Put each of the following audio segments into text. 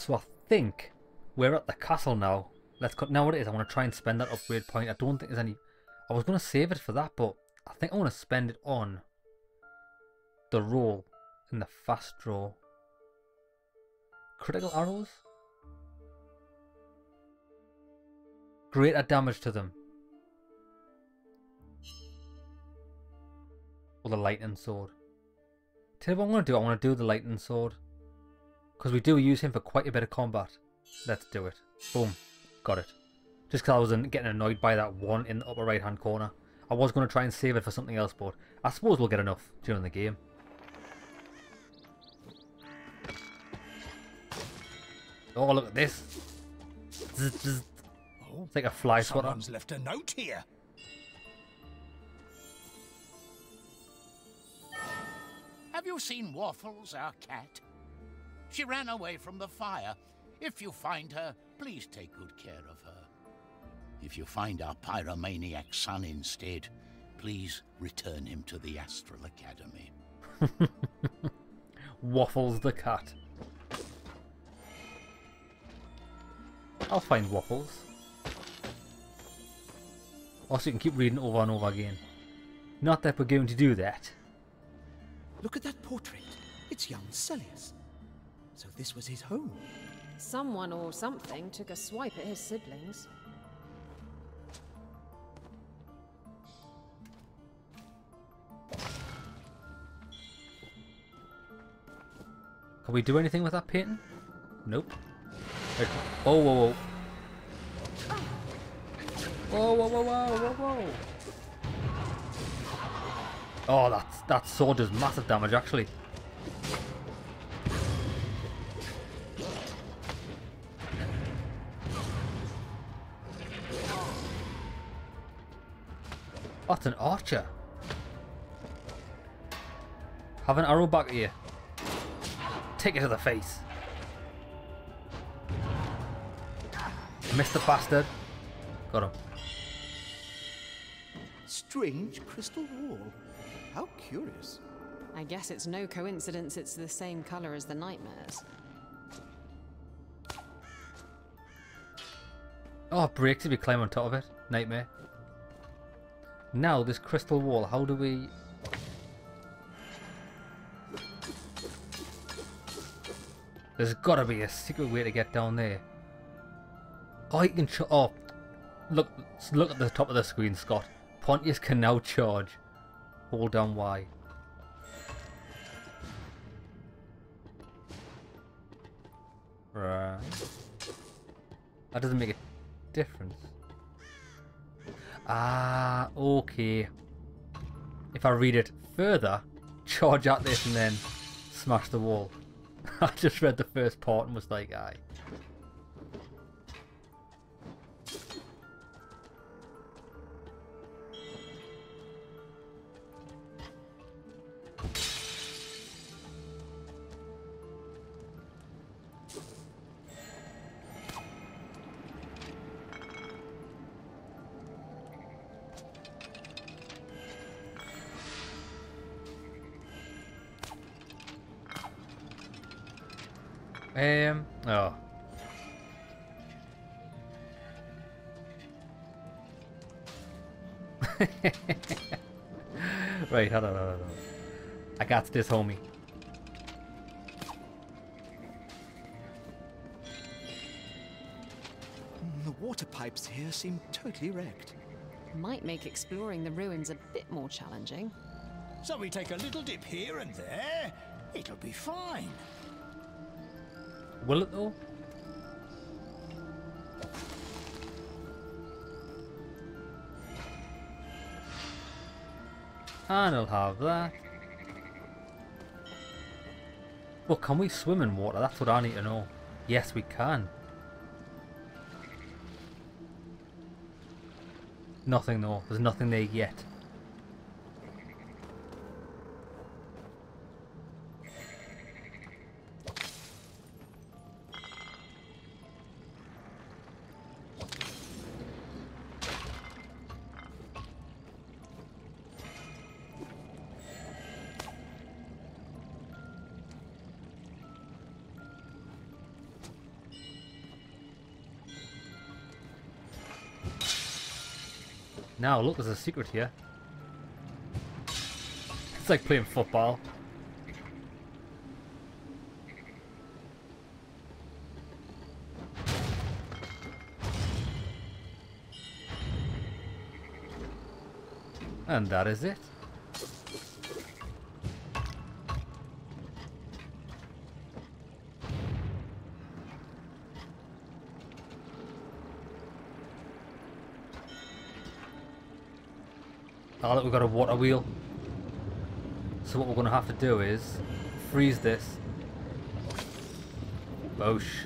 So I think we're at the castle now. Let's cut. Now what it is, I want to try and spend that upgrade point. I don't think there's any. I was going to save it for that, but I think I want to spend it on the roll in the fast draw. Critical arrows? Greater damage to them. Or the lightning sword. Tell you what I'm to do. I want to do the lightning sword. Because we do use him for quite a bit of combat. Let's do it. Boom. Got it. Just because I was getting annoyed by that one in the upper right hand corner. I was going to try and save it for something else, but I suppose we'll get enough during the game. Oh, look at this. Oh, it's like a fly swatter. Someone's left a note here. Have you seen Waffles, our cat? She ran away from the fire. If you find her, please take good care of her. If you find our pyromaniac son instead, please return him to the Astral Academy. Waffles the cat. I'll find Waffles. Also, you can keep reading over and over again. Not that we're going to do that. Look at that portrait. It's young Selius. So this was his home. Someone or something took a swipe at his siblings. Can we do anything with that painting? Nope. Right. Oh, whoa, whoa. Whoa, whoa, whoa, whoa, whoa, whoa. Oh, that, that sword does massive damage, actually. That's an archer. Have an arrow back here. Take it to the face. Missed the bastard. Got him. Strange crystal wall. How curious. I guess it's no coincidence it's the same color as the nightmares. Oh, it breaks if you climb on top of it. Nightmare. Now, this crystal wall, how do we... There's gotta be a secret way to get down there. Oh, you can ch- Oh, look, look at the top of the screen, Scott. Pontius can now charge. Hold down Y. Right. That doesn't make a difference. Ah, okay. If I read it further, charge at this and then smash the wall. I just read the first part and was like, aye. Um, oh. Wait, hold on, hold on, hold on. I got this, homie. The water pipes here seem totally wrecked. Might make exploring the ruins a bit more challenging. So we take a little dip here and there. It'll be fine. Will it though? And I'll have that. Well, can we swim in water? That's what I need to know. Yes, we can. Nothing though. There's nothing there yet. Now, look, there's a secret here. It's like playing football. And that is it. Oh look, we've got a water wheel. So what we're going to have to do is freeze this. Boosh.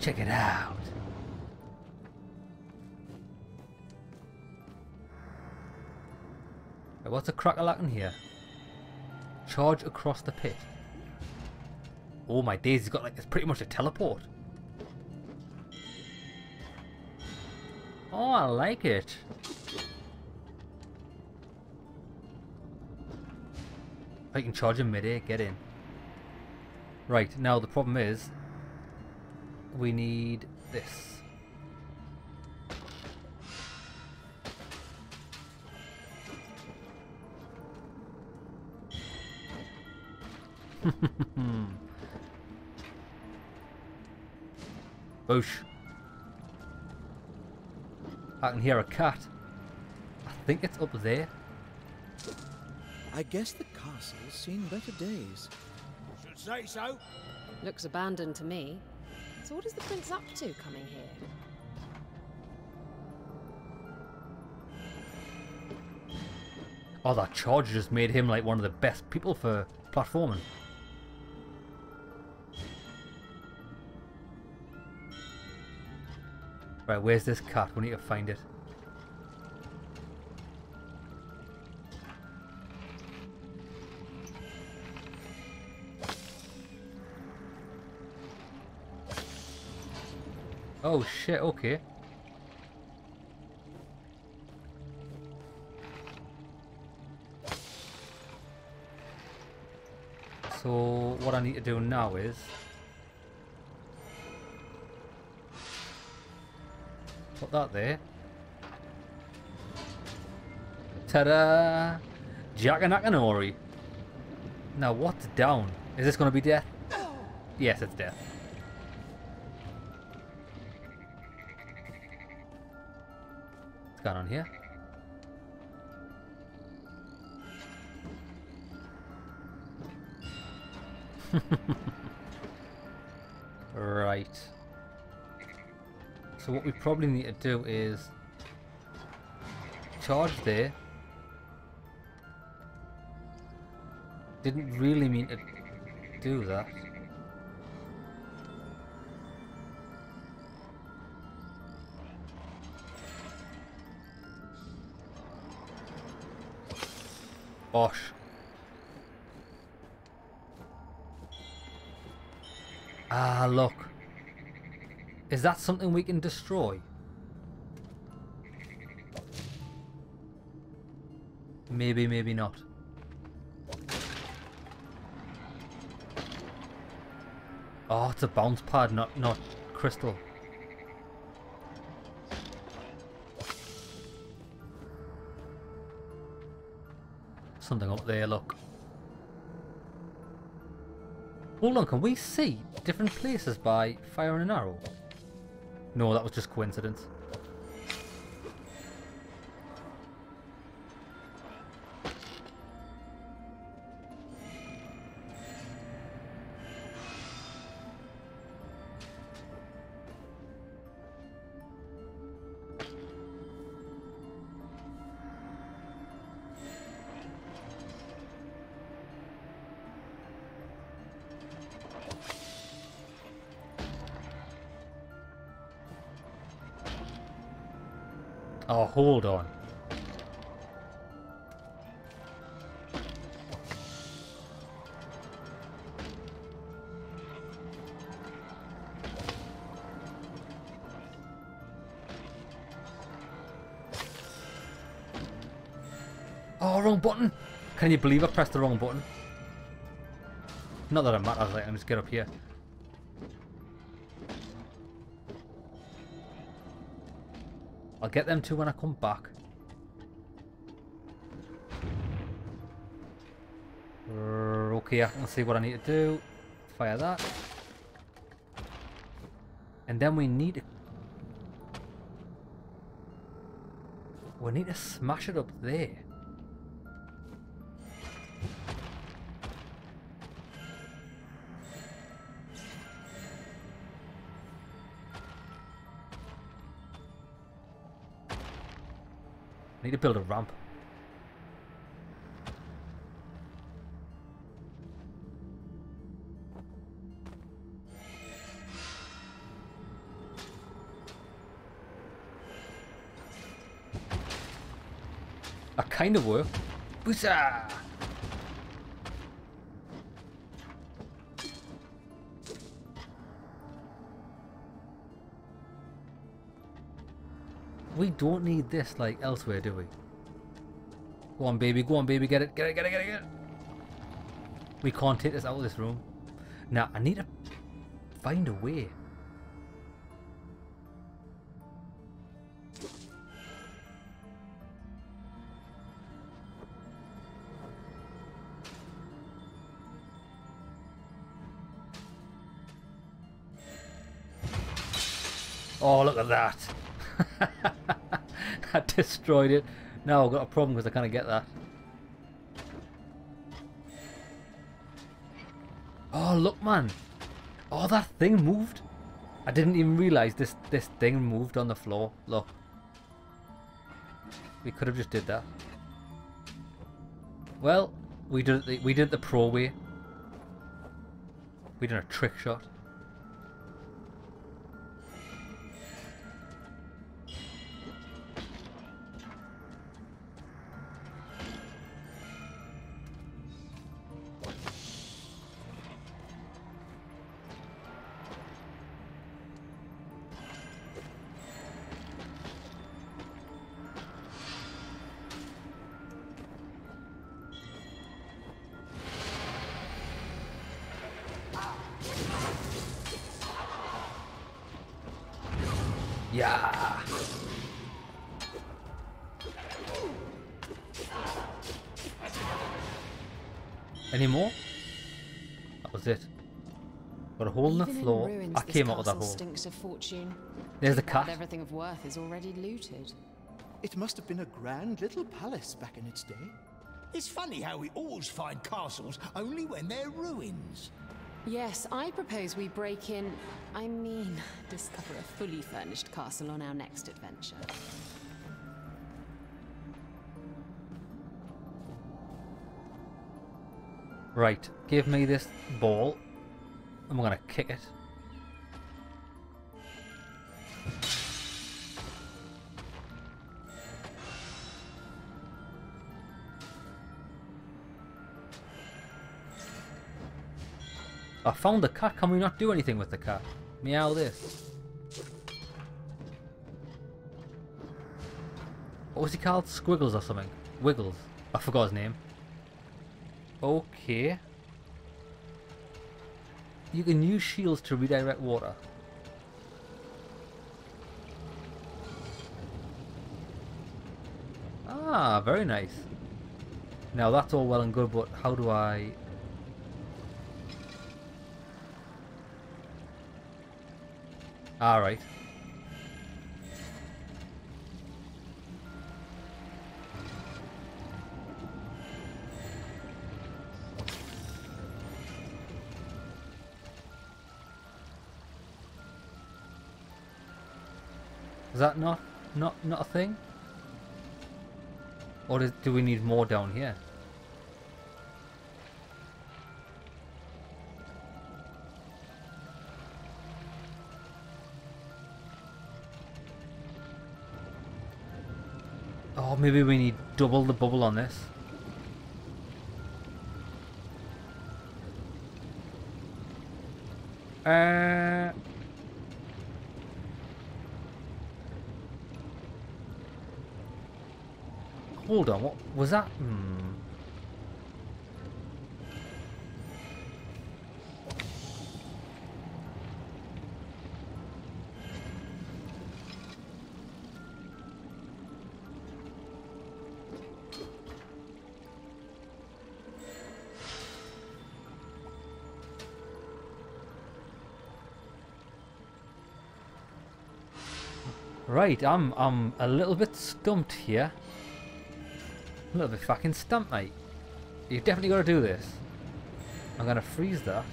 Check it out. What's a crack-a-lacking here? Charge across the pit. Oh my days, he's got like, it's pretty much a teleport. Oh, I like it. I can charge him mid-air, get in. Right, now the problem is we need this. Boosh. I can hear a cat. I think it's up there. I guess the castle's seen better days. Should say so. Looks abandoned to me. So what is the prince up to coming here? Oh, that charge just made him like one of the best people for platforming. Right, where's this cat? We need to find it. Oh shit, okay. So what I need to do now is put that there. Ta-da! Jackanakanori. Now what's down? Is this going to be death? Yes, it's death. What's going on here? right. So what we probably need to do is charge there. Didn't really mean to do that. Bosh. Ah, look. Is that something we can destroy? Maybe, maybe not. Oh, it's a bounce pad, not not crystal. Something up there, look. Hold on, can we see different places by firing an arrow? No, that was just coincidence. Can you believe I pressed the wrong button? Not that it matters, like, I'm just get up here. I'll get them two when I come back. Okay, I can see what I need to do. Fire that. And then we need to... We need to smash it up there. Need to build a ramp. That kind of worked. Boosa! We don't need this like elsewhere, do we? Go on, baby. Go on, baby. Get it. Get it. Get it. Get it. Get it. We can't take this out of this room. Now, I need to find a way. Oh, look at that. Destroyed it. Now I've got a problem because I can't get that. Oh, look, man. Oh, that thing moved. I didn't even realize this, this thing moved on the floor. Look. We could have just did that. Well, we did it the, we did it the pro way. We did a trick shot. Yeah. Any more? That was it. Got a hole in the Even floor. ruins, I came out of that hole. Stinks of fortune. There's the Too cat. Everything of worth is already looted. It must have been a grand little palace back in its day. It's funny how we always find castles only when they're ruins. Yes, I propose we break in. I mean, discover a fully furnished castle on our next adventure. Right, give me this ball. We're gonna kick it. I found the cat. Can we not do anything with the cat? Meow this. What was he called? Squiggles or something? Wiggles. I forgot his name. Okay. You can use shields to redirect water. Ah, very nice. Now that's all well and good, but how do I... Alright. Is that not not not a thing? Or do we need more down here? Maybe we need double the bubble on this. Uh, hold on, what was that? Hmm. Right, I'm I'm a little bit stumped here. A little bit fucking stumped, mate. You've definitely got to do this. I'm gonna freeze that.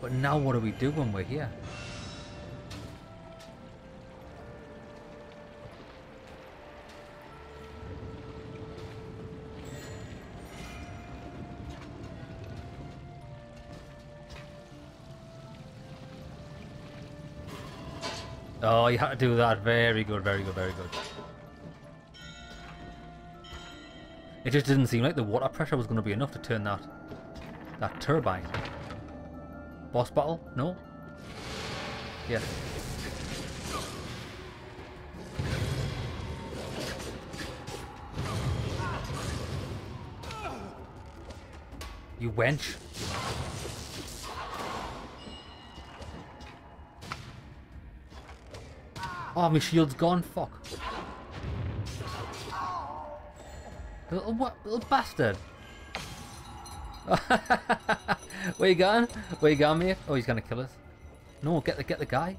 But now what do we do when we're here? Oh, you had to do that. Very good, very good, very good. It just didn't seem like the water pressure was going to be enough to turn that that turbine. Boss battle? No? Yes. You wench. Oh, my shield's gone. Fuck. Little what? Little bastard. Where you going? Where you going, mate? Oh, he's gonna kill us. No, get the get the guy.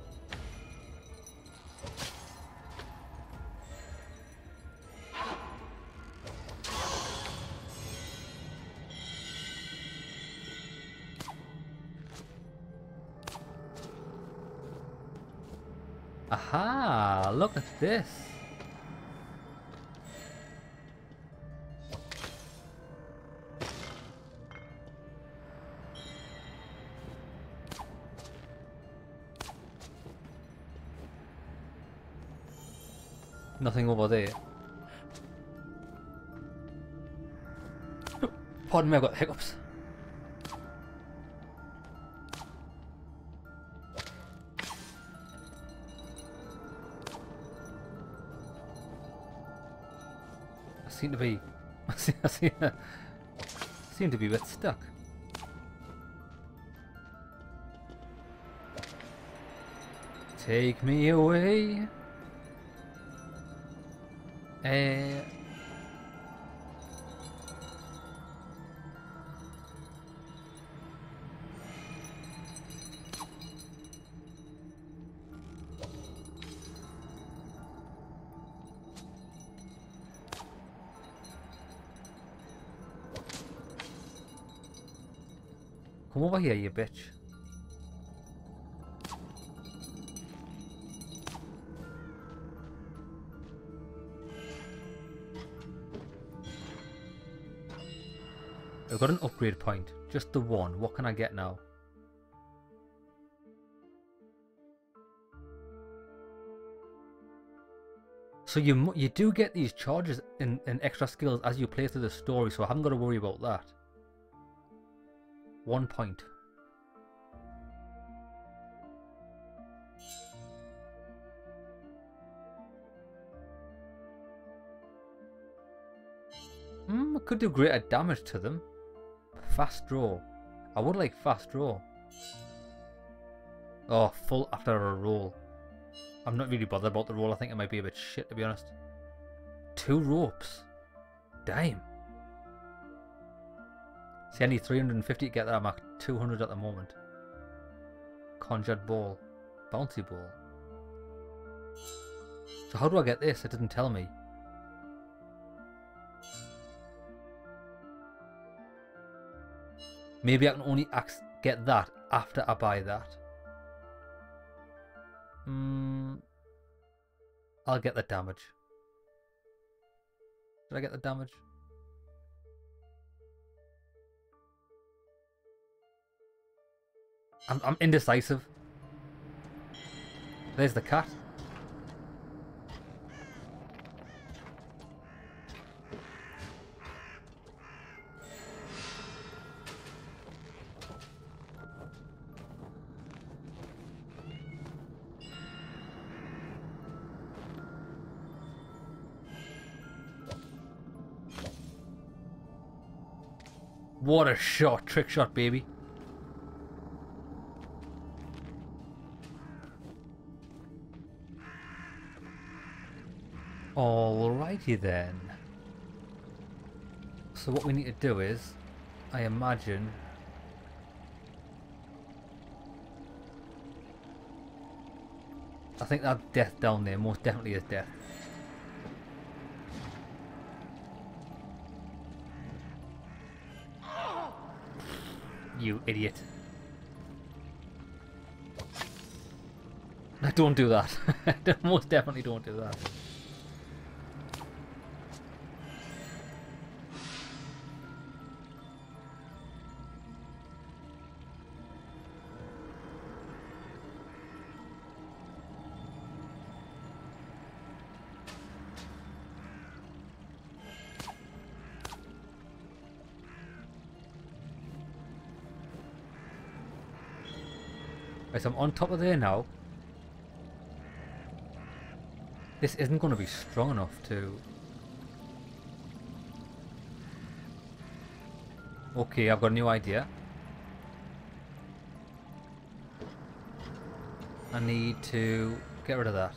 Look at this. Nothing over there. Pardon me, I've got hiccups. Seem to be... I seem, to be a bit stuck. Take me away. Eh... over here, you bitch. I've got an upgrade point. Just the one. What can I get now? So you you do get these charges and, in extra skills as you play through the story, so I haven't got to worry about that. One point. Hmm, I could do greater damage to them. Fast draw. I would like fast draw. Oh, full after a roll. I'm not really bothered about the roll. I think it might be a bit shit, to be honest. Two ropes. Damn. See, I need 350 to get that. I'm at 200 at the moment. Conjured ball. Bouncy ball. So how do I get this? It didn't tell me. Maybe I can only get that after I buy that. Hmm. I'll get the damage. Did I get the damage? I'm, I'm indecisive. There's the cat. What a shot, trick shot, baby. Alrighty then. So what we need to do is, I imagine... I think that death down there most definitely is death. You idiot. Don't do that. most definitely don't do that. I'm on top of there now. This isn't going to be strong enough to... Okay, I've got a new idea. I need to get rid of that.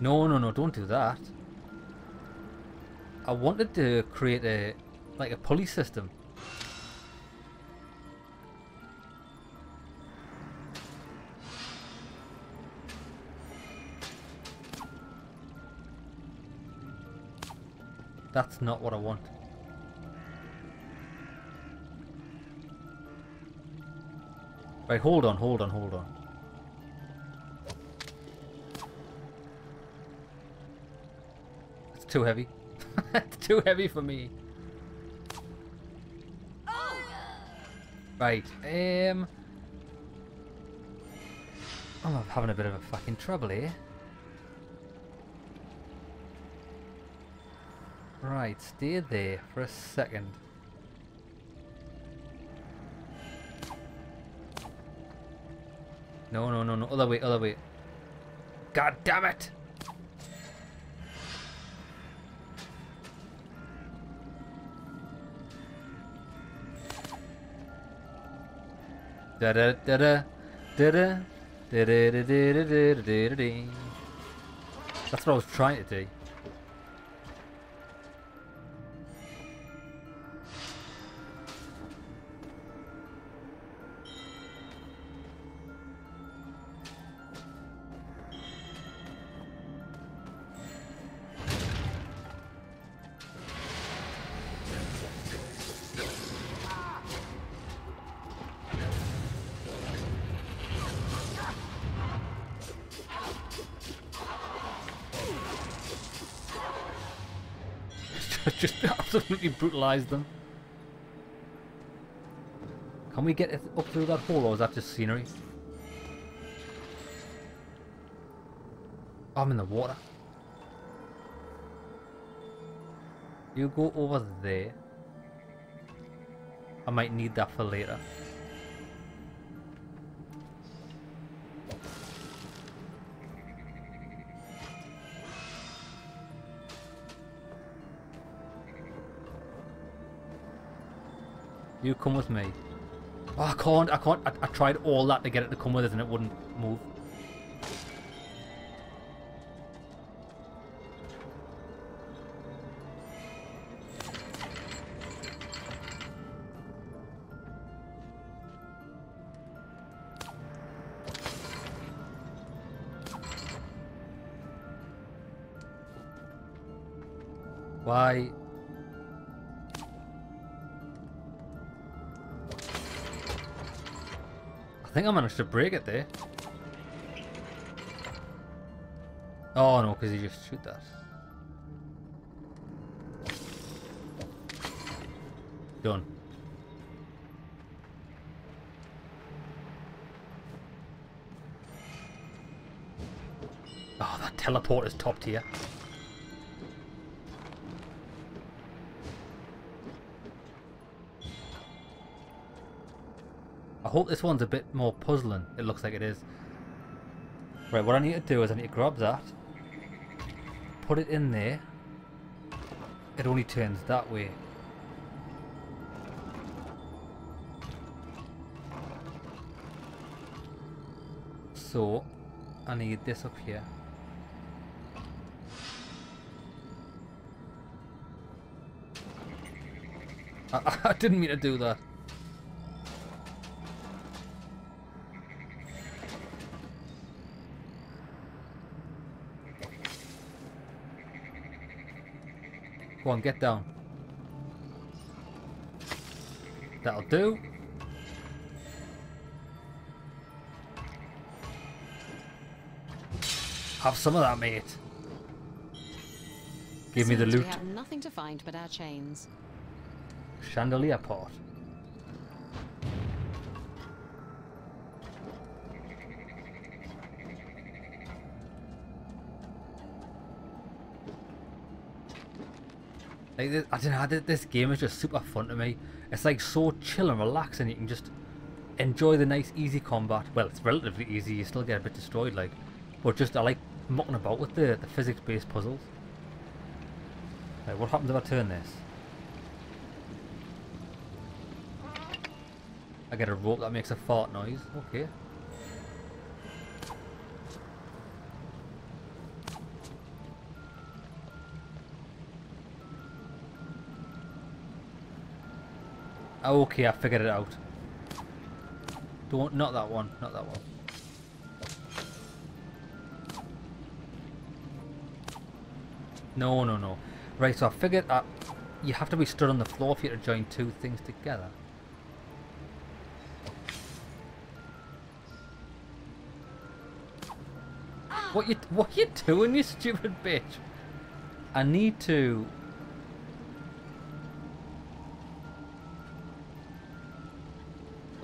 No, no, no, don't do that. I wanted to create a like a pulley system. That's not what I want. Right, hold on, hold on, hold on. It's too heavy. It's too heavy for me. Right, um... I'm having a bit of a fucking trouble here. Right, stay there for a second. No, no, no, no, other way, other way. God damn it! Da da da da da da da da da da da da da da That's what I was trying to do. Them. Can we get up through that hole or is that just scenery? I'm in the water. You go over there. I might need that for later. You come with me. Oh, I can't, I can't, I, I tried all that to get it to come with us and it wouldn't move. Why? Think I managed to break it there. Oh no, because you just shoot that. Done. Oh, that teleport is top tier. I hope this one's a bit more puzzling. It looks like it is. Right, what I need to do is I need to grab that. Put it in there. It only turns that way. So, I need this up here. I, I didn't mean to do that. Go on, get down. That'll do. Have some of that, mate. Give me the loot. We have nothing to find but our chains. Chandelier pot. Like this, I don't know. This game is just super fun to me. It's like so chill and relaxing. You can just enjoy the nice, easy combat. Well, it's relatively easy. You still get a bit destroyed, like, but just I like mucking about with the the physics-based puzzles. Like, what happens if I turn this? I get a rope that makes a fart noise. Okay. Oh, okay, I figured it out. Don't, not that one, not that one. No, no, no. Right, so I figured that you have to be stood on the floor for you to join two things together. What you what you doing, you stupid bitch? I need to.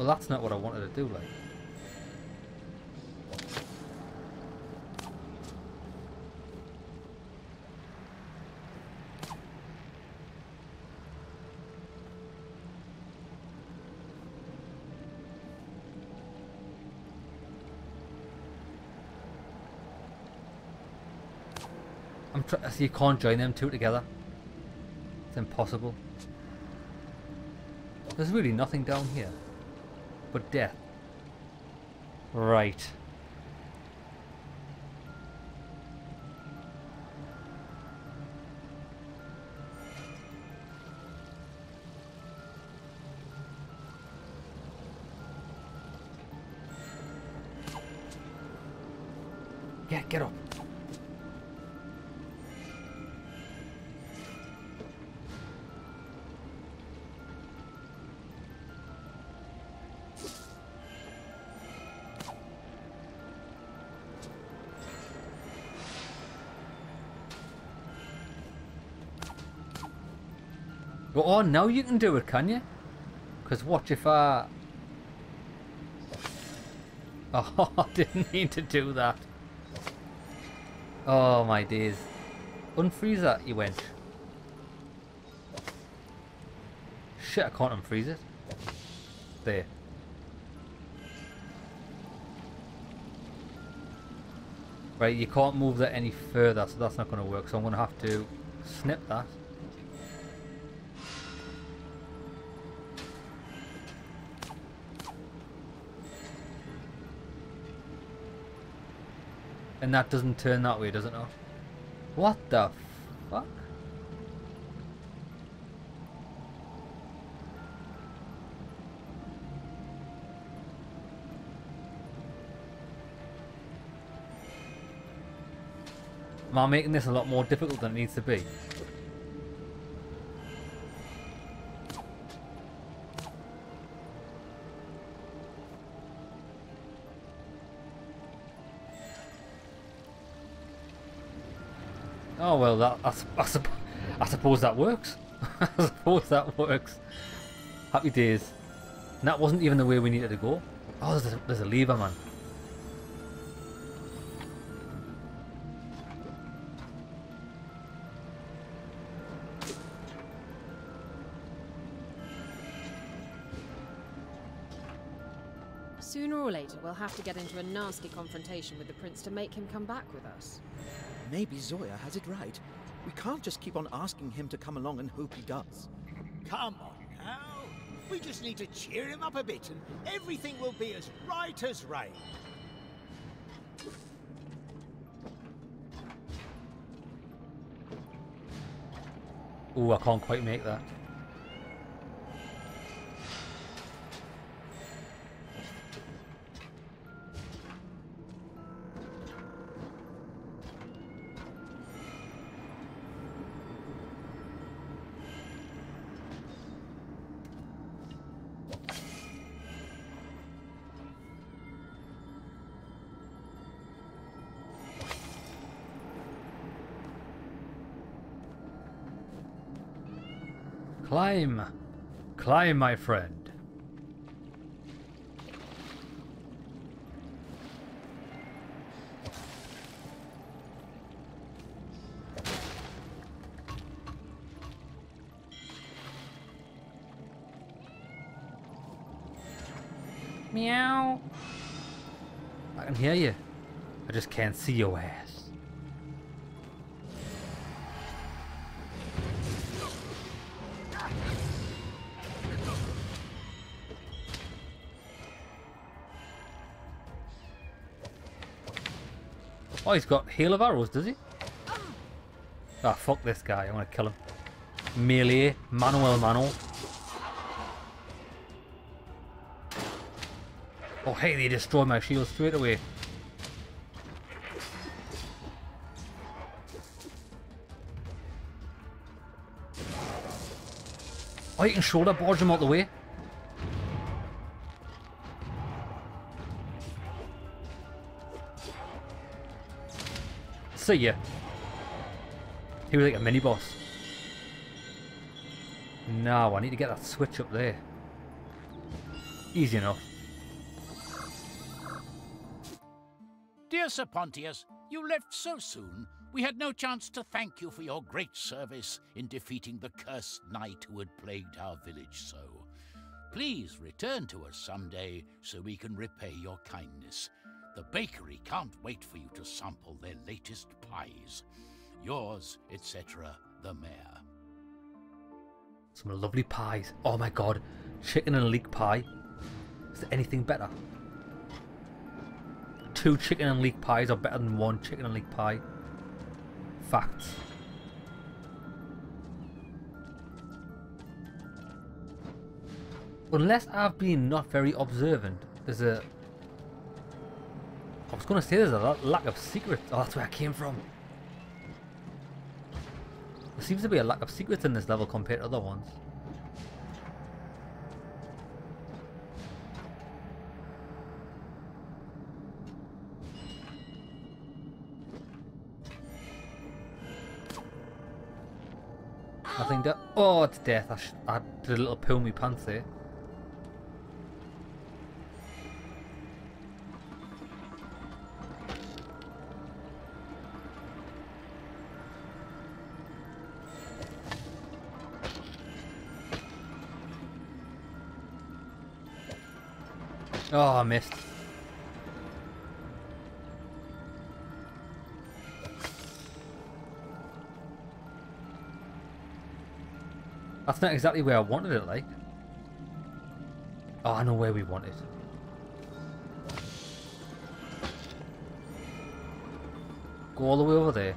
Well, that's not what I wanted to do, like. I'm try so you can't join them two together. It's impossible. There's really nothing down here. But death. Right. Well, oh, now you can do it, can you? Because watch if I... Oh, I didn't mean to do that. Oh, my days. Unfreeze that, you wench. Shit, I can't unfreeze it. There. Right, you can't move that any further, so that's not going to work. So I'm going to have to snip that. And that doesn't turn that way, does it not? What the fuck? Am I making this a lot more difficult than it needs to be? Oh well, that I, I, sup- I suppose that works. I suppose that works. Happy days. And that wasn't even the way we needed to go. Oh, there's a, there's a lever, man. Sooner or later, we'll have to get into a nasty confrontation with the prince to make him come back with us. Maybe Zoya has it right. We can't just keep on asking him to come along and hope he does. Come on now. We just need to cheer him up a bit and everything will be as right as rain. Ooh, I can't quite make that. Climb. Climb, my friend. Meow. I can hear you. I just can't see your ass. Oh, he's got hail of arrows, does he? Ah, fuck this guy. I want to kill him. Melee. Manuel Manuel. Oh, hey, they destroyed my shield straight away. Oh, you can shoulder barge him out the way. See ya. He was like a mini boss. Now I need to get that switch up there. Easy enough. Dear Sir Pontius, you left so soon. We had no chance to thank you for your great service in defeating the cursed knight who had plagued our village so. Please return to us someday so we can repay your kindness. The bakery can't wait for you to sample their latest pies. Yours, etc., the mayor. Some lovely pies. Oh my god. Chicken and leek pie. Is there anything better? Two chicken and leek pies are better than one chicken and leek pie. Facts. Unless I've been not very observant, there's a... I was going to say there's a la- lack of secrets. Oh, that's where I came from. There seems to be a lack of secrets in this level compared to other ones. I think. Oh, it's death. I, I did a little pull me pants there. Oh, I missed. That's not exactly where I wanted it, like. Oh, I know where we want it. Go all the way over there.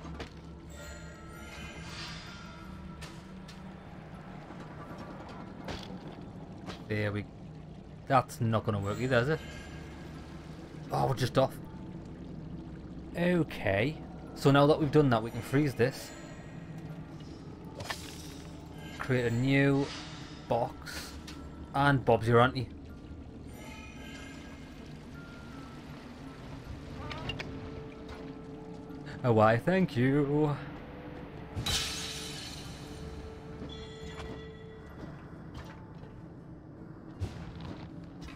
There we... That's not going to work either, is it? Oh, we're just off. Okay. So now that we've done that, we can freeze this. Create a new box. And Bob's your auntie. Oh, why, thank you.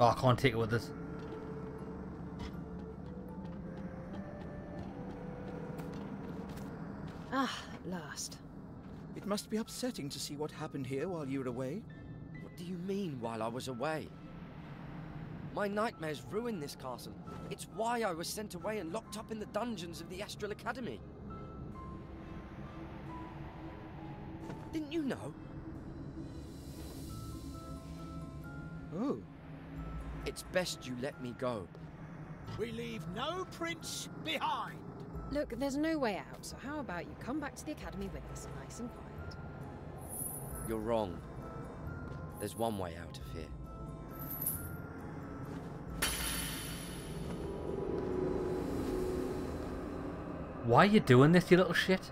Oh, I can't take it with us. Ah, at last. It must be upsetting to see what happened here while you were away. What do you mean while I was away? My nightmares ruined this castle. It's why I was sent away and locked up in the dungeons of the Astral Academy. Didn't you know? It's best you let me go. We leave no prince behind. Look, there's no way out, so how about you come back to the academy with us, nice and quiet? You're wrong. There's one way out of here. Why are you doing this, you little shit?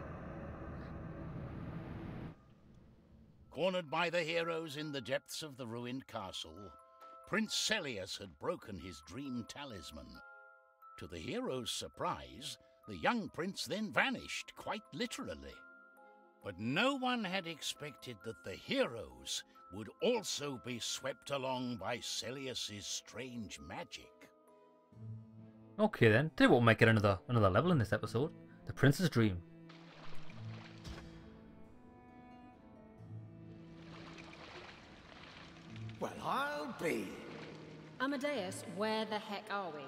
Cornered by the heroes in the depths of the ruined castle, Prince Selius had broken his dream talisman. To the heroes' surprise, the young prince then vanished, quite literally. But no one had expected that the heroes would also be swept along by Selius's strange magic. Okay then. What, we might get another another level in this episode. The Prince's Dream. Be. Amadeus, where the heck are we?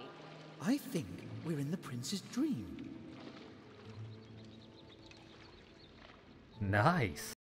I think we're in the prince's dream. Nice.